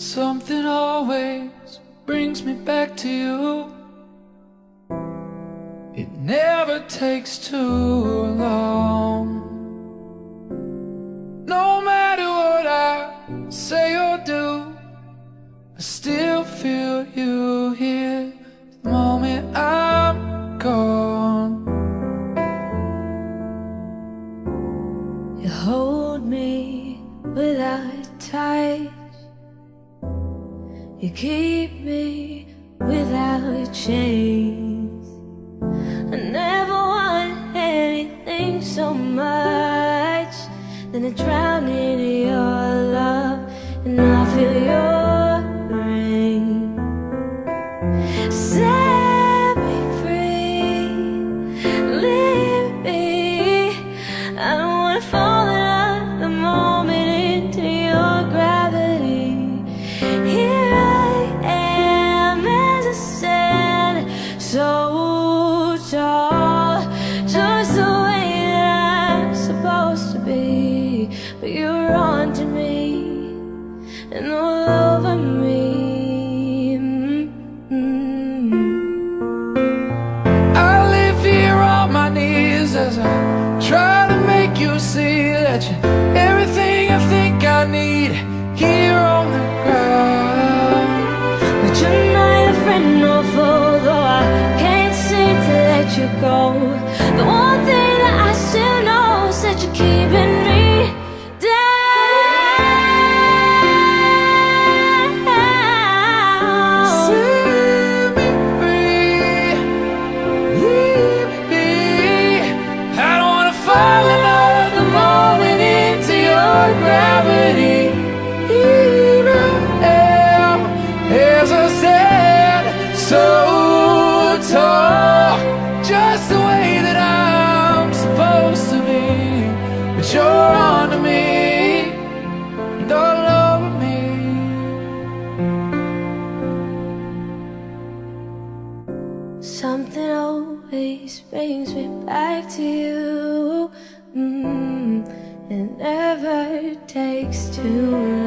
Something always brings me back to you. It never takes too long. No matter what I say or do, I still feel you here the moment I'm gone. You hold me without a touch. You keep me without a chains. I never want anything so much than to drown in your onto me and all over me. Mm-hmm. I live here on my knees as I try to make you see that you're everything I think I need here on the ground. But you're not a friend or foe, though I can't seem to let you go. The one thing gravity. I am, as I said, so tall, just the way that I'm supposed to be. But you're onto me, and all over me. Something always brings me back to you. Mm, it never takes too